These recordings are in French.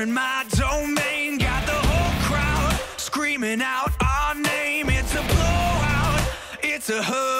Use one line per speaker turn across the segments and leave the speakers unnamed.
in my domain. Got the whole crowd screaming out our name. It's a blowout, it's a hurricane,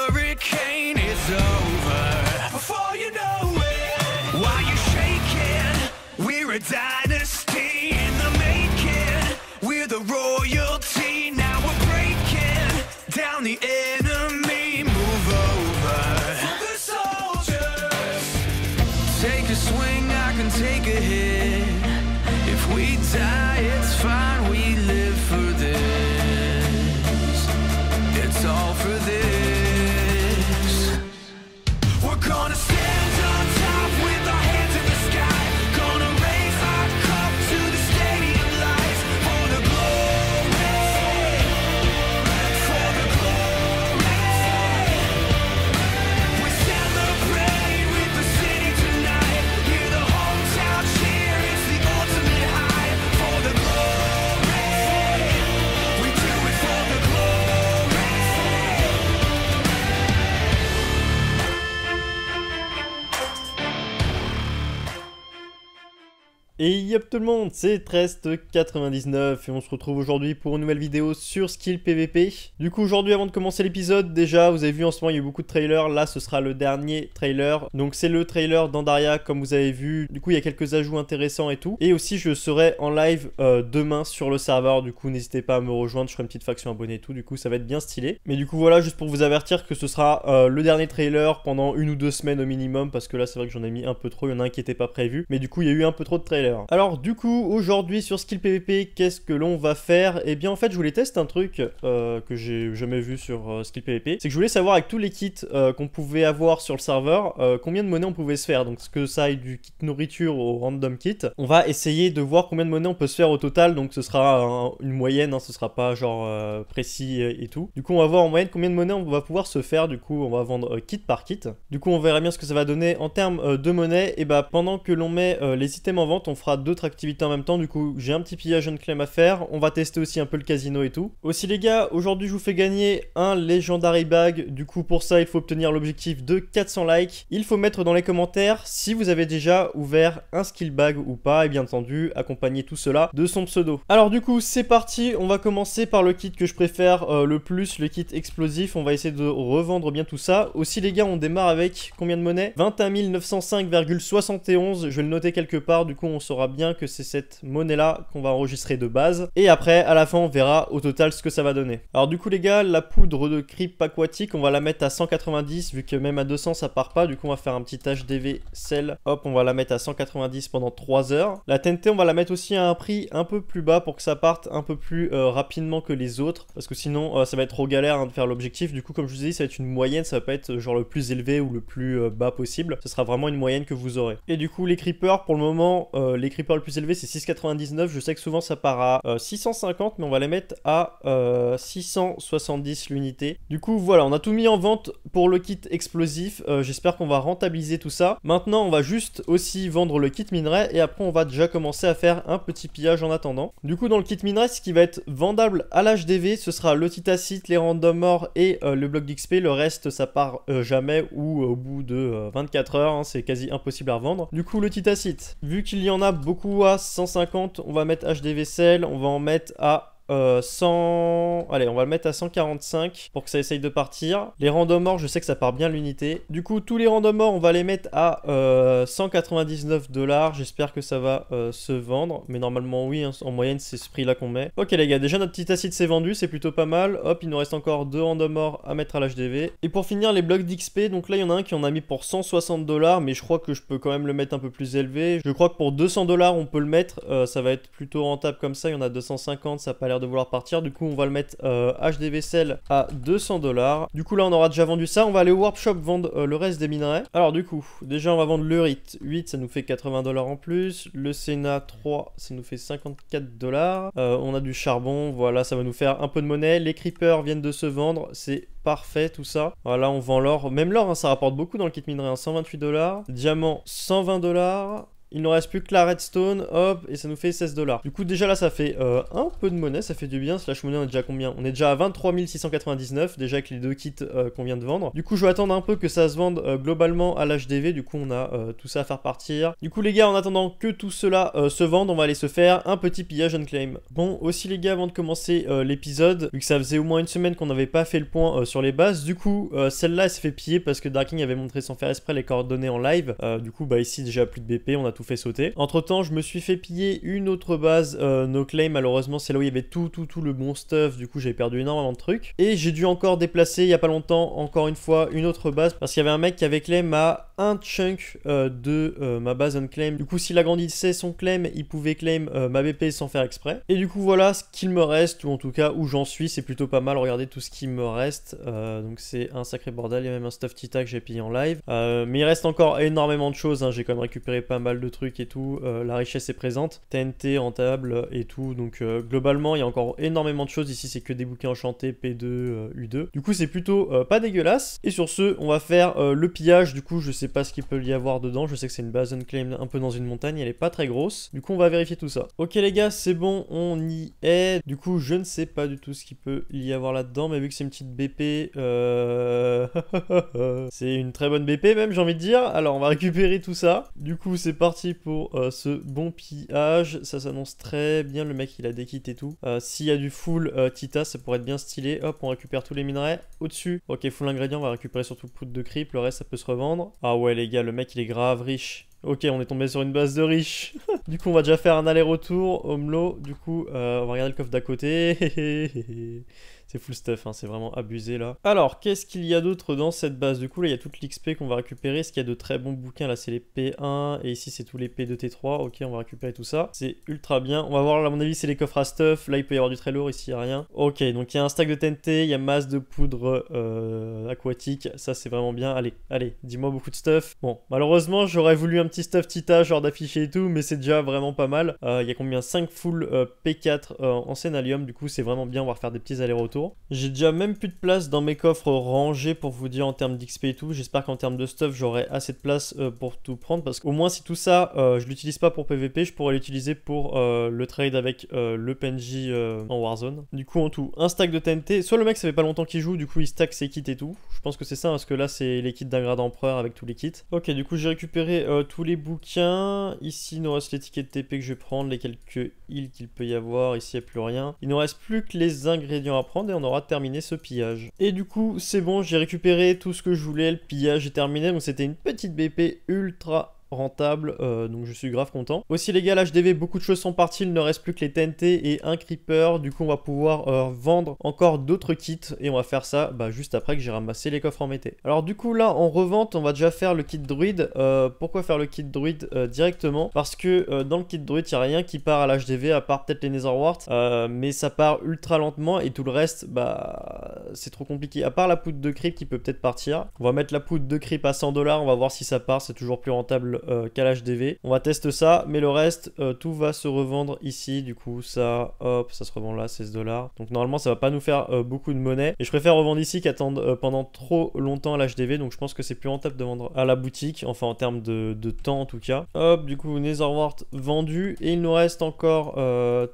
Et yop tout le monde, c'est Trest99 et on se retrouve aujourd'hui pour une nouvelle vidéo sur Skill PVP. Du coup aujourd'hui avant de commencer l'épisode, déjà vous avez vu en ce moment il y a eu beaucoup de trailers, là ce sera le dernier trailer. Donc c'est le trailer d'Andaria comme vous avez vu, du coup il y a quelques ajouts intéressants et tout. Et aussi je serai en live euh, demain sur le serveur, du coup n'hésitez pas à me rejoindre, je ferai une petite faction abonnée et tout, du coup ça va être bien stylé. Mais du coup voilà, juste pour vous avertir que ce sera euh, le dernier trailer pendant une ou deux semaines au minimum, parce que là c'est vrai que j'en ai mis un peu trop, il y en a un qui était pas prévu. Mais du coup il y a eu un peu trop de trailers. Alors du coup aujourd'hui sur Skill PVP, qu'est-ce que l'on va faire? Eh bien en fait je voulais tester un truc euh, que j'ai jamais vu sur euh, Skill PVP, c'est que je voulais savoir avec tous les kits euh, qu'on pouvait avoir sur le serveur, combien de monnaie on pouvait se faire. Donc ce que ça aille du kit nourriture au random kit, on va essayer de voir combien de monnaie on peut se faire au total. Donc ce sera un- une moyenne, hein, ce sera pas genre précis et, tout. Du coup on va voir en moyenne combien de monnaie on va pouvoir se faire. Du coup on va vendre kit par kit. Du coup on verra bien ce que ça va donner en termes de monnaie. Et bah pendant que l'on met les items en vente, on fera d'autres activités en même temps. Du coup j'ai un petit pillage on claim à faire. On va tester aussi un peu le casino et tout. Aussi les gars, aujourd'hui je vous fais gagner un Legendary Bag. Du coup pour ça il faut obtenir l'objectif de 400 likes. Il faut mettre dans les commentaires si vous avez déjà ouvert un skill bag ou pas. Et bien entendu accompagner tout cela de son pseudo. Alors du coup c'est parti. On va commencer par le kit que je préfère euh, le plus, le kit explosif. On va essayer de revendre bien tout ça. Aussi les gars on démarre avec combien de monnaie 21 905,71. Je vais le noter quelque part. Du coup on saura bien que c'est cette monnaie là qu'on va enregistrer de base. Et après à la fin on verra au total ce que ça va donner. Alors du coup les gars la poudre de creep aquatique on va la mettre à 190 vu que même à 200 ça part pas. Du coup on va faire un petit HDV sel. Hop on va la mettre à 190 pendant 3 heures. La TNT on va la mettre aussi à un prix un peu plus bas pour que ça parte un peu plus euh, rapidement que les autres. Parce que sinon euh, ça va être trop galère hein, de faire l'objectif. Du coup comme je vous ai dit ça va être une moyenne. Ça va pas être euh, genre le plus élevé ou le plus bas possible. Ce sera vraiment une moyenne que vous aurez. Et du coup les creepers pour le moment les creepers le plus élevé c'est 6,99. Je sais que souvent ça part à euh, 650 mais on va les mettre à euh, 670 l'unité. Du coup voilà on a tout mis en vente pour le kit explosif. Euh, J'espère qu'on va rentabiliser tout ça. Maintenant on va juste aussi vendre le kit minerai et après on va déjà commencer à faire un petit pillage en attendant. Du coup dans le kit minerai ce qui va être vendable à l'HDV ce sera le titacite, les random morts et euh, le bloc d'XP. Le reste ça part euh, jamais ou au bout de euh, 24 heures. hein, c'est quasi impossible à revendre. Du coup le titacite, vu qu'il y en a beaucoup à 150, on va mettre HDV sel, on va en mettre à euh, 100... Allez, on va le mettre à 145 pour que ça essaye de partir. Les random morts, je sais que ça part bien l'unité. Du coup, tous les random morts, on va les mettre à euh, 199 dollars. J'espère que ça va euh, se vendre. Mais normalement, oui, hein, en moyenne, c'est ce prix-là qu'on met. Ok, les gars, déjà notre petit acide s'est vendu, c'est plutôt pas mal. Hop, il nous reste encore deux random morts à mettre à l'HDV. Et pour finir, les blocs d'XP. Donc là, il y en a un qui en a mis pour 160 dollars, mais je crois que je peux quand même le mettre un peu plus élevé. Je crois que pour 200 dollars, on peut le mettre. Euh, ça va être plutôt rentable comme ça. Il y en a 250, ça a pas l'air de vouloir partir. Du coup, on va le mettre euh, HD vaisselle à 200 dollars. Du coup, là, on aura déjà vendu ça. On va aller au Warp Shop vendre euh, le reste des minerais. Alors, du coup, déjà, on va vendre le RIT 8, ça nous fait 80 dollars en plus. Le Sénat 3, ça nous fait 54 dollars. Euh, on a du charbon, voilà, ça va nous faire un peu de monnaie. Les creepers viennent de se vendre, c'est parfait tout ça. Voilà, on vend l'or. Même l'or, hein, ça rapporte beaucoup dans le kit minerai. hein, 128 dollars. Diamant, 120 dollars. Il nous reste plus que la redstone, hop, et ça nous fait 16 dollars. Du coup, déjà là, ça fait euh, un peu de monnaie, ça fait du bien. Slash monnaie, on est déjà combien? On est déjà à 23 699, déjà avec les deux kits euh, qu'on vient de vendre. Du coup, je vais attendre un peu que ça se vende euh, globalement à l'HDV. Du coup, on a tout ça à faire partir. Du coup, les gars, en attendant que tout cela se vende, on va aller se faire un petit pillage on claim. Bon, aussi les gars, avant de commencer l'épisode, vu que ça faisait au moins une semaine qu'on n'avait pas fait le point sur les bases, du coup, celle-là, elle s'est fait piller parce que Darking avait montré sans faire esprit les coordonnées en live. du coup, bah ici, déjà plus de BP, on a tout fait sauter. Entre temps, je me suis fait piller une autre base no claim. Malheureusement, c'est là où il y avait tout, tout, tout le bon stuff. Du coup, j'ai perdu énormément de trucs. Et j'ai dû encore déplacer il y a pas longtemps, encore une fois, une autre base parce qu'il y avait un mec qui avait claim à un chunk euh, de euh, ma base unclaim. Du coup, s'il agrandissait son claim, il pouvait claim euh, ma BP sans faire exprès. Et du coup, voilà ce qu'il me reste, ou en tout cas où j'en suis. C'est plutôt pas mal. Regardez tout ce qui me reste. donc, c'est un sacré bordel. Il y a même un stuff Tita que j'ai pillé en live. mais il reste encore énormément de choses. Hein. J'ai quand même récupéré pas mal de trucs et tout. la richesse est présente. TNT, rentable et tout. Donc, globalement, il y a encore énormément de choses. Ici, c'est que des bouquins enchantés, P2, U2. Du coup, c'est plutôt pas dégueulasse. Et sur ce, on va faire le pillage. Du coup, je sais pas ce qu'il peut y avoir dedans. Je sais que c'est une base unclaimed un peu dans une montagne. Elle est pas très grosse. Du coup, on va vérifier tout ça. Ok, les gars, c'est bon. On y est. Du coup, je ne sais pas du tout ce qu'il peut y avoir là-dedans. Mais vu que c'est une petite BP, euh... c'est une très bonne BP même, j'ai envie de dire. Alors, on va récupérer tout ça. Du coup, c'est parti pour euh, ce bon pillage. Ça s'annonce très bien. Le mec, il a des kits et tout. Euh, s'il y a du full euh, Tita, ça pourrait être bien stylé. Hop, on récupère tous les minerais. Au-dessus, ok, full ingrédient, on va récupérer surtout poudre de creep. Le reste, ça peut se revendre. Ah ouais, les gars, le mec, il est grave riche. Ok, on est tombé sur une base de riches. du coup, on va déjà faire un aller-retour. Homelot, du coup, euh, on va regarder le coffre d'à côté. C'est full stuff, hein, c'est vraiment abusé là. Alors, qu'est-ce qu'il y a d'autre dans cette base? Du coup, là, il y a toute l'XP qu'on va récupérer. Ce qu'il y a de très bons bouquins? Là, c'est les P1 et ici, c'est tous les P2, T3. Ok, on va récupérer tout ça. C'est ultra bien. On va voir, à mon avis, c'est les coffres à stuff. Là, il peut y avoir du très lourd. Ici, il n'y a rien. Ok, donc il y a un stack de TNT. Il y a masse de poudre euh, aquatique. Ça, c'est vraiment bien. Allez, allez, dis-moi beaucoup de stuff. Bon, malheureusement, j'aurais voulu un petit stuff Tita, genre d'afficher et tout, mais c'est déjà vraiment pas mal. Euh, il y a combien? 5 full euh, P4 en scénalium. Du coup, c'est vraiment bien. On va refaire des petits allers-retours. J'ai déjà même plus de place dans mes coffres rangés pour vous dire en termes d'XP et tout. J'espère qu'en termes de stuff, j'aurai assez de place euh, pour tout prendre parce qu'au moins, si tout ça, euh, je l'utilise pas pour PVP, je pourrais l'utiliser pour euh, le trade avec le PNJ en Warzone. Du coup, en tout, un stack de TNT. Soit le mec, ça fait pas longtemps qu'il joue, du coup, il stack ses kits et tout. Je pense que c'est ça parce que là, c'est les kits d'un grade empereur avec tous les kits. Ok, du coup, j'ai récupéré tous les bouquins. Ici, il nous reste l'étiquette TP que je vais prendre, les quelques heals qu'il peut y avoir. Ici, il n'y a plus rien. Il nous reste plus que les ingrédients à prendre on aura terminé ce pillage. Et du coup, c'est bon, j'ai récupéré tout ce que je voulais, le pillage est terminé, donc c'était une petite BP ultra rentable, euh, donc je suis grave content. Aussi les gars, l'HDV, beaucoup de choses sont parties, il ne reste plus que les TNT et un creeper, du coup on va pouvoir euh, vendre encore d'autres kits et on va faire ça bah, juste après que j'ai ramassé les coffres en mété. Alors du coup là, en revente, on va déjà faire le kit druide. Euh, pourquoi faire le kit druide directement? Parce que dans le kit druide, il n'y a rien qui part à l'HDV à part peut-être les Netherwart, mais ça part ultra lentement et tout le reste, bah c'est trop compliqué. À part la poudre de creep qui peut peut-être partir. On va mettre la poudre de creep à 100 dollars, on va voir si ça part, c'est toujours plus rentable euh, HDV. On va tester ça, mais le reste, euh, tout va se revendre ici. Du coup, ça, hop, ça se revend là, 16 dollars. Donc normalement, ça va pas nous faire euh, beaucoup de monnaie. Et je préfère revendre ici qu'attendre euh, pendant trop longtemps l'HDV. Donc je pense que c'est plus rentable de vendre à la boutique, enfin en termes de, temps en tout cas. Hop, du coup, Netherwart vendu. Et il nous reste encore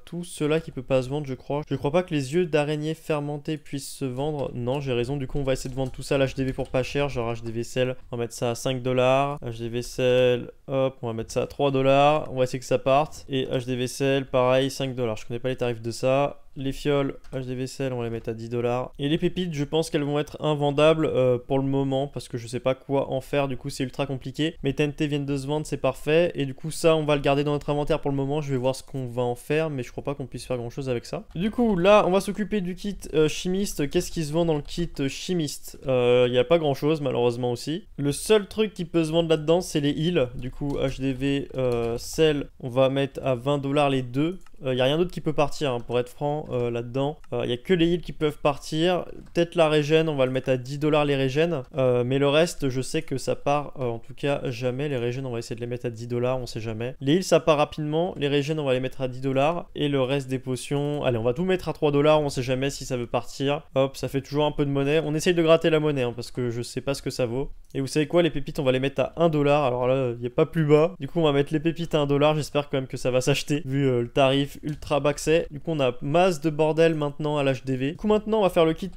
tout cela qui peut pas se vendre, je crois. Je crois pas que les yeux d'araignée fermentés puissent se vendre. Non, j'ai raison. Du coup, on va essayer de vendre tout ça à l'HDV pour pas cher. Genre HDV sel, on va mettre ça à 5 dollars. HDV sel, hop, on va mettre ça à 3 dollars, on va essayer que ça parte. Et HD vaisselle, pareil, 5 dollars. Je connais pas les tarifs de ça. Les fioles HD vaisselle, on va les mettre à 10 dollars. Et les pépites, je pense qu'elles vont être invendables euh, pour le moment parce que je sais pas quoi en faire. Du coup, c'est ultra compliqué. Mes TNT viennent de se vendre, c'est parfait. Et du coup, ça, on va le garder dans notre inventaire pour le moment. Je vais voir ce qu'on va en faire, mais je crois pas qu'on puisse faire grand chose avec ça. Du coup, là, on va s'occuper du kit euh, chimiste. Qu'est-ce qui se vend dans le kit euh, chimiste? Il n'y a pas grand chose, malheureusement aussi. Le seul truc qui peut se vendre là-dedans, c'est les heals. Du coup, HDV, sel, on va mettre à 20 dollars les deux. Il n'y a rien d'autre qui peut partir, hein, pour être franc, là-dedans. Il n'y a que les heals qui peuvent partir. Peut-être la régène, on va le mettre à 10 dollars les régènes. mais le reste, je sais que ça part, en tout cas, jamais. Les régènes, on va essayer de les mettre à 10 dollars, on sait jamais. Les heals, ça part rapidement. Les régènes, on va les mettre à 10 dollars. Et le reste des potions, allez, on va tout mettre à 3 dollars, on sait jamais si ça veut partir. Hop, ça fait toujours un peu de monnaie. On essaye de gratter la monnaie, hein, parce que je sais pas ce que ça vaut. Et vous savez quoi, les pépites, on va les mettre à 1 dollar. Alors là, il n'y a pas plus bas. Du coup, on va mettre les pépites à 1 dollar. J'espère quand même que ça va s'acheter, vu euh, le tarif ultra bas Du coup, on a masse de bordel maintenant à l'HDV. Du coup, maintenant, on va faire le kit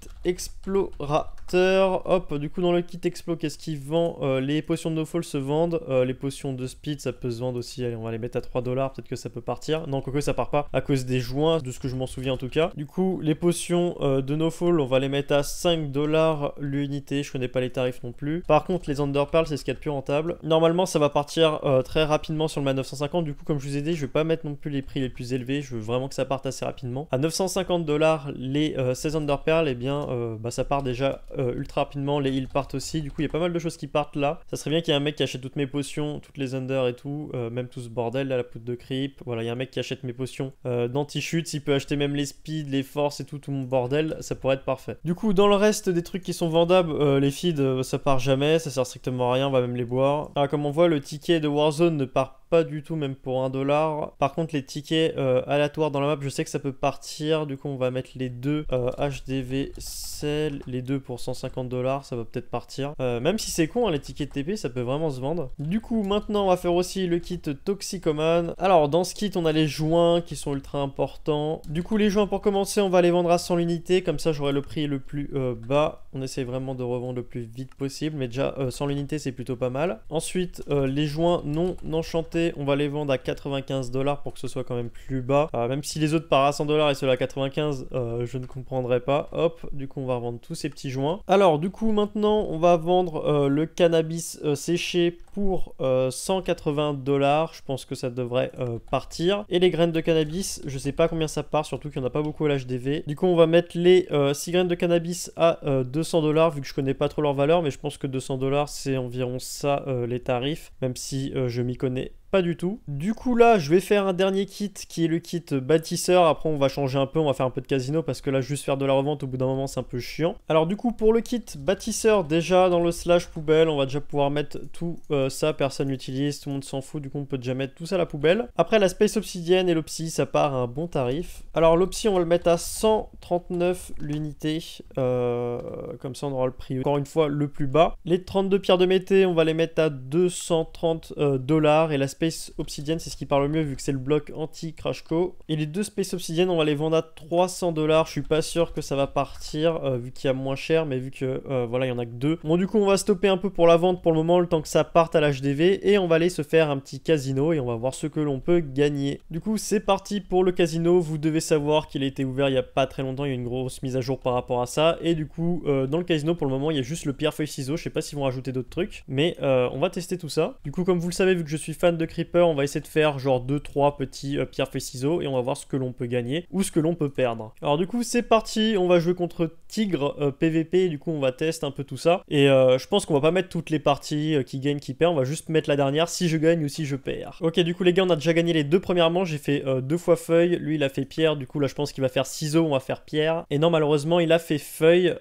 Hop, du coup, dans le kit Explo, qu'est-ce qu'il vend euh, Les potions de no fall se vendent. Euh, les potions de speed, ça peut se vendre aussi. Allez, on va les mettre à 3 dollars. Peut-être que ça peut partir. Non, quoique ça part pas à cause des joints, de ce que je m'en souviens en tout cas. Du coup, les potions de no fall, on va les mettre à 5 dollars l'unité. Je connais pas les tarifs non plus. Par contre, les Underpearls, c'est ce qu'il y a de plus rentable. Normalement, ça va partir euh, très rapidement sur le MA 950. Du coup, comme je vous ai dit, je vais pas mettre non plus les prix les plus élevés. Je veux vraiment que ça parte assez rapidement. À 950 dollars, les 16 euh, Underpearls, et eh bien, euh, bah, ça part déjà ultra rapidement. Les heals partent aussi. Du coup, il y a pas mal de choses qui partent là. Ça serait bien qu'il y ait un mec qui achète toutes mes potions, toutes les Under et tout. même tout ce bordel, là, la poudre de creep. Voilà, il y a un mec qui achète mes potions d'anti-chute. S'il peut acheter même les speed, les forces et tout, tout mon bordel, ça pourrait être parfait. Du coup, dans le reste des trucs qui sont vendables, les feeds, ça part jamais. Ça sert strictement à rien. On va même les boire. Ah, comme on voit, le ticket de Warzone ne part pas du tout, même pour un dollar. Par contre, les tickets euh, aléatoires dans la map, je sais que ça peut partir. Du coup, on va mettre les deux HDV euh, Cell, les deux pour 150 dollars, ça va peut-être partir. Euh, même si c'est con, hein, les tickets de TP, ça peut vraiment se vendre. Du coup, maintenant, on va faire aussi le kit Toxicoman. Alors, dans ce kit, on a les joints qui sont ultra importants. Du coup, les joints, pour commencer, on va les vendre à 100 l'unité. Comme ça, j'aurai le prix le plus bas. On essaie vraiment de revendre le plus vite possible. Mais déjà, 100 l'unité, c'est plutôt pas mal. Ensuite, les joints non enchantés on va les vendre à 95 dollars pour que ce soit quand même plus bas. Euh, même si les autres partent à 100 dollars et ceux-là à 95, euh, je ne comprendrai pas. Hop, du coup on va vendre tous ces petits joints. Alors du coup maintenant on va vendre euh, le cannabis séché pour 180 dollars. Je pense que ça devrait partir. Et les graines de cannabis, je sais pas combien ça part, surtout qu'il n'y en a pas beaucoup à l'HDV. Du coup on va mettre les 6 graines de cannabis à 200 dollars vu que je connais pas trop leur valeur, mais je pense que 200 dollars c'est environ ça les tarifs, même si je m'y connais pas du tout. Du coup là, je vais faire un dernier kit qui est le kit bâtisseur. Après, on va changer un peu, on va faire un peu de casino parce que là, juste faire de la revente au bout d'un moment, c'est un peu chiant. Alors du coup, pour le kit bâtisseur, déjà dans le slash poubelle, on va déjà pouvoir mettre tout euh, ça. Personne l'utilise, tout le monde s'en fout. Du coup, on peut déjà mettre tout ça à la poubelle. Après, la space obsidienne et l'opsi, ça part à un bon tarif. Alors l'opsi, on va le mettre à 139 l'unité. Euh, comme ça, on aura le prix encore une fois le plus bas. Les 32 pierres de mété, on va les mettre à 230 euh, dollars et la Space Obsidian, c'est ce qui parle le mieux vu que c'est le bloc anti-Crashco. Et les deux Space Obsidian, on va les vendre à 300 dollars. Je suis pas sûr que ça va partir vu qu'il y a moins cher, mais vu que euh, voilà, il y en a que deux. Bon, du coup, on va stopper un peu pour la vente pour le moment, le temps que ça parte à l'HDV. Et on va aller se faire un petit casino et on va voir ce que l'on peut gagner. Du coup, c'est parti pour le casino. Vous devez savoir qu'il a été ouvert il y a pas très longtemps. Il y a une grosse mise à jour par rapport à ça. Et du coup, euh, dans le casino, pour le moment, il y a juste le pierre feuille ciseaux. Je sais pas s'ils vont rajouter d'autres trucs, mais on va tester tout ça. Du coup, comme vous le savez, vu que je suis fan de creeper, on va essayer de faire genre 2-3 petits euh, pierre feuille ciseaux et on va voir ce que l'on peut gagner ou ce que l'on peut perdre. Alors du coup c'est parti, on va jouer contre Tigre PVP, euh, du coup on va tester un peu tout ça. Et euh, je pense qu'on va pas mettre toutes les parties qui gagnent, qui perdent, on va juste mettre la dernière si je gagne ou si je perds. Ok du coup les gars on a déjà gagné les deux premières manches, j'ai fait deux fois feuille, lui il a fait pierre, du coup là je pense qu'il va faire ciseaux, on va faire pierre. Et non malheureusement il a fait feuille,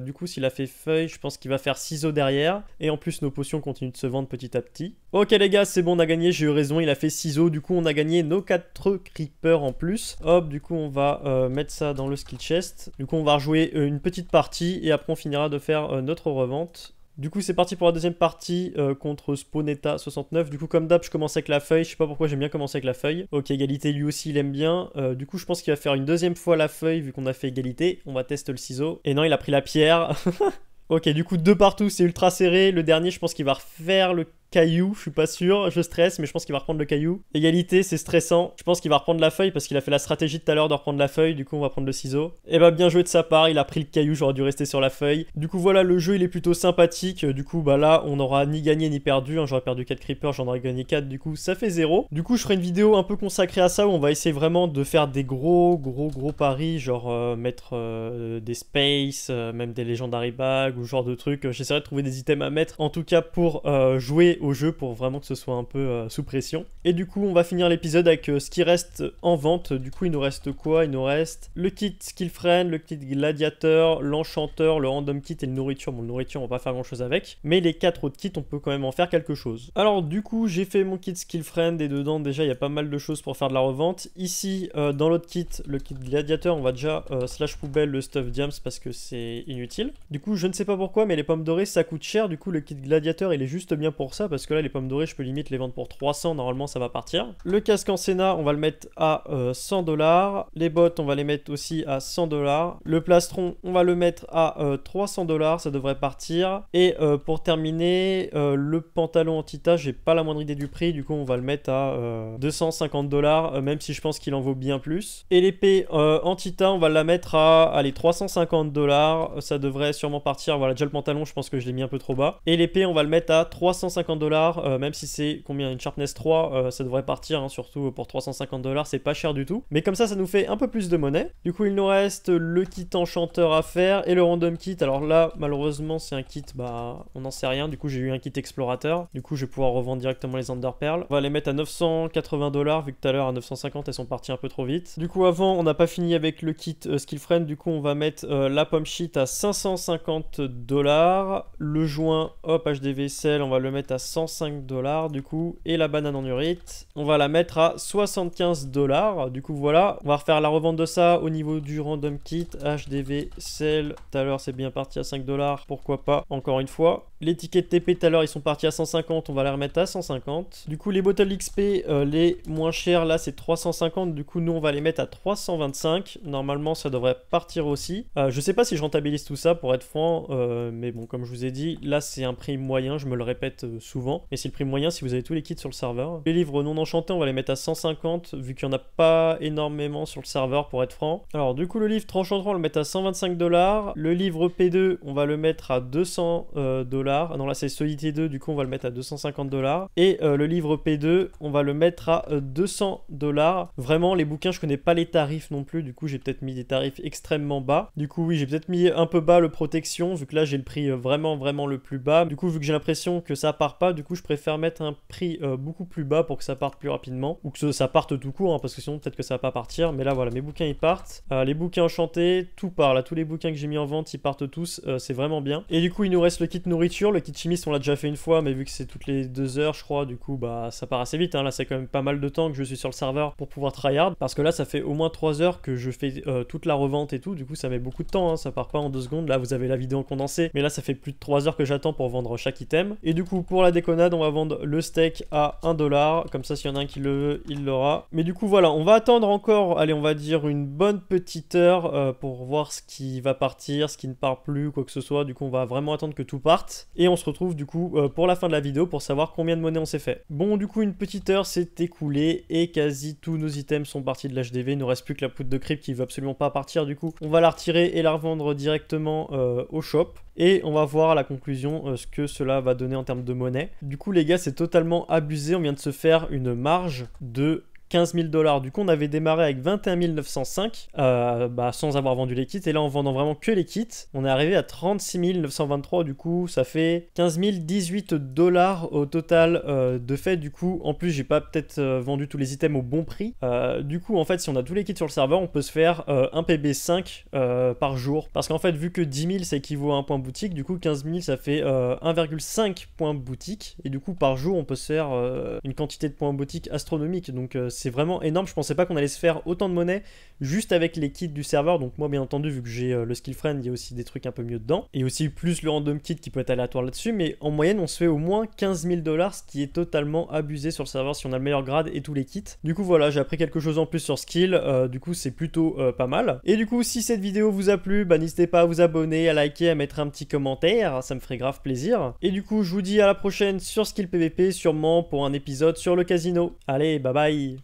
du coup s'il a fait feuille je pense qu'il va faire ciseaux derrière. Et en plus nos potions continuent de se vendre petit à petit. Ok les gars c'est bon on a gagné, j'ai eu raison il a fait ciseaux, du coup on a gagné nos 4 creepers en plus. Hop, du coup on va euh, mettre ça dans le skill chest. Du coup on va rejouer euh, une petite partie et après on finira de faire euh, notre revente. Du coup c'est parti pour la deuxième partie contre Spawnetta 69. Du coup comme d'hab je commence avec la feuille, je sais pas pourquoi j'aime bien commencer avec la feuille. Ok égalité lui aussi il aime bien. du coup je pense qu'il va faire une deuxième fois la feuille vu qu'on a fait égalité. On va tester le ciseau. Et non il a pris la pierre. ok du coup deux partout c'est ultra serré. Le dernier je pense qu'il va refaire le caillou, je suis pas sûr, je stresse, mais je pense qu'il va reprendre le caillou. Égalité, c'est stressant. Je pense qu'il va reprendre la feuille parce qu'il a fait la stratégie tout à l'heure de reprendre la feuille, du coup on va prendre le ciseau. Et eh bah bien joué de sa part, il a pris le caillou, j'aurais dû rester sur la feuille. Du coup voilà, le jeu il est plutôt sympathique, du coup bah là on aura ni gagné ni perdu, hein. j'aurais perdu 4 creepers, j'en aurais gagné 4, du coup ça fait 0. Du coup je ferai une vidéo un peu consacrée à ça où on va essayer vraiment de faire des gros gros gros paris, genre euh, mettre euh, des space, euh, même des legendary bags ou genre de trucs. J'essaierai de trouver des items à mettre en tout cas pour jouer au jeu pour vraiment que ce soit un peu euh, sous pression. Et du coup, on va finir l'épisode avec euh, ce qui reste en vente. Du coup, il nous reste quoi? Il nous reste le kit Skill Friend, le kit Gladiateur, l'Enchanteur, le Random Kit et le Nourriture. Bon, le Nourriture, on va pas faire grand chose avec. Mais les quatre autres kits, on peut quand même en faire quelque chose. Alors, du coup, j'ai fait mon kit Skill Friend et dedans, déjà, il y a pas mal de choses pour faire de la revente. Ici, euh, dans l'autre kit, le kit Gladiateur, on va déjà slash poubelle le stuff Diams parce que c'est inutile. Du coup, je ne sais pas pourquoi, mais les pommes dorées, ça coûte cher. Du coup, le kit Gladiateur, il est juste bien pour ça parce que là, les pommes dorées, je peux limite les vendre pour 300. Normalement, ça va partir. Le casque en Sénat, on va le mettre à 100 dollars. Les bottes, on va les mettre aussi à 100 dollars. Le plastron, on va le mettre à 300 dollars. Ça devrait partir. Et euh, pour terminer, euh, le pantalon anti-tache, j'ai pas la moindre idée du prix. Du coup, on va le mettre à 250 dollars, même si je pense qu'il en vaut bien plus. Et l'épée anti-ta, on va la mettre à allez, 350 dollars. Ça devrait sûrement partir. Voilà, déjà le pantalon, je pense que je l'ai mis un peu trop bas. Et l'épée, on va le mettre à 350 dollars, euh, même si c'est combien Une Sharpness 3, euh, ça devrait partir, hein, surtout pour 350 dollars, c'est pas cher du tout. Mais comme ça, ça nous fait un peu plus de monnaie. Du coup, il nous reste le kit enchanteur à faire et le random kit. Alors là, malheureusement, c'est un kit, bah, on n'en sait rien. Du coup, j'ai eu un kit explorateur. Du coup, je vais pouvoir revendre directement les Underpearls. On va les mettre à 980 dollars, vu que tout à l'heure à 950, elles sont parties un peu trop vite. Du coup, avant, on n'a pas fini avec le kit euh, Skill Friend. Du coup, on va mettre la pomme sheet à 550 dollars. Le joint, hop, HD vaisselle, on va le mettre à 105 dollars du coup. Et la banane en urite, on va la mettre à 75 dollars. Du coup, voilà. On va refaire la revente de ça au niveau du random kit. HDV Cell, tout à l'heure c'est bien parti à 5 dollars. Pourquoi pas, encore une fois. Les tickets TP tout à l'heure ils sont partis à 150, on va les remettre à 150. Du coup, les bottles XP, euh, les moins chers là c'est 350. Du coup, nous on va les mettre à 325. Normalement, ça devrait partir aussi. Euh, je sais pas si je rentabilise tout ça pour être franc, euh, mais bon, comme je vous ai dit, là c'est un prix moyen, je me le répète souvent. Et c'est le prix moyen si vous avez tous les kits sur le serveur. Les livres non enchantés, on va les mettre à 150 vu qu'il n'y en a pas énormément sur le serveur pour être franc. Alors du coup le livre Tranchantrant, on va le mettre à 125 dollars. Le livre P2, on va le mettre à 200 dollars. Ah non là c'est Solidité 2, du coup on va le mettre à 250 dollars. Et euh, le livre P2, on va le mettre à 200 euh, dollars. Vraiment les bouquins, je connais pas les tarifs non plus. Du coup j'ai peut-être mis des tarifs extrêmement bas. Du coup oui j'ai peut-être mis un peu bas le protection vu que là j'ai le prix euh, vraiment vraiment le plus bas. Du coup vu que j'ai l'impression que ça part pas, du coup je préfère mettre un prix beaucoup plus bas pour que ça parte plus rapidement. Ou que ça parte tout court, hein, parce que sinon peut-être que ça va pas partir. Mais là voilà, mes bouquins ils partent. Les bouquins enchantés, tout part. Là, tous les bouquins que j'ai mis en vente, ils partent tous. C'est vraiment bien. Et du coup, il nous reste le kit nourriture. Le kit chimiste, on l'a déjà fait une fois, mais vu que c'est toutes les deux heures, je crois, du coup, bah ça part assez vite. Hein. Là, c'est quand même pas mal de temps que je suis sur le serveur pour pouvoir tryhard. Parce que là, ça fait au moins 3 heures que je fais euh, toute la revente et tout. Du coup, ça met beaucoup de temps. Hein. Ça part pas en 2 secondes. Là, vous avez la vidéo condensée. Mais là, ça fait plus de 3 heures que j'attends pour vendre chaque item. Et du coup, pour la déconnade, on va vendre le steak à 1 dollar. Comme ça, s'il y en a un qui le veut, il l'aura. Mais du coup, voilà, on va attendre encore, allez, on va dire une bonne petite heure euh, pour voir ce qui va partir, ce qui ne part plus, quoi que ce soit. Du coup, on va vraiment attendre que tout parte. Et on se retrouve du coup euh, pour la fin de la vidéo pour savoir combien de monnaie on s'est fait. Bon, du coup, une petite heure s'est écoulée et quasi tous nos items sont partis de l'HDV. Il ne reste plus que la poudre de crypt qui veut absolument pas partir. Du coup, on va la retirer et la revendre directement euh, au shop. Et on va voir à la conclusion ce que cela va donner en termes de monnaie. Du coup, les gars, c'est totalement abusé. On vient de se faire une marge de 15 000 dollars. Du coup, on avait démarré avec 21 905 euh, bah, sans avoir vendu les kits. Et là, en vendant vraiment que les kits, on est arrivé à 36 923. Du coup, ça fait 15 018 dollars au total euh, de fait. Du coup, en plus, j'ai pas peut-être euh, vendu tous les items au bon prix. du coup, en fait, si on a tous les kits sur le serveur, on peut se faire un PB5 par jour. Parce qu'en fait, vu que 10 000 ça équivaut à un point boutique, du coup, 15 000 ça fait 1,5 points boutique. Et du coup, par jour, on peut se faire une quantité de points boutique astronomique. Donc, c'est c'est vraiment énorme. Je pensais pas qu'on allait se faire autant de monnaie juste avec les kits du serveur. Donc moi, bien entendu, vu que j'ai euh, le skill friend, il y a aussi des trucs un peu mieux dedans. Et aussi plus le random kit qui peut être aléatoire là-dessus. Mais en moyenne, on se fait au moins 15 000 dollars, ce qui est totalement abusé sur le serveur si on a le meilleur grade et tous les kits. Du coup, voilà, j'ai appris quelque chose en plus sur skill. Euh, du coup, c'est plutôt euh, pas mal. Et du coup, si cette vidéo vous a plu, bah, n'hésitez pas à vous abonner, à liker, à mettre un petit commentaire. Ça me ferait grave plaisir. Et du coup, je vous dis à la prochaine sur Skill PVP, sûrement pour un épisode sur le casino. Allez, bye bye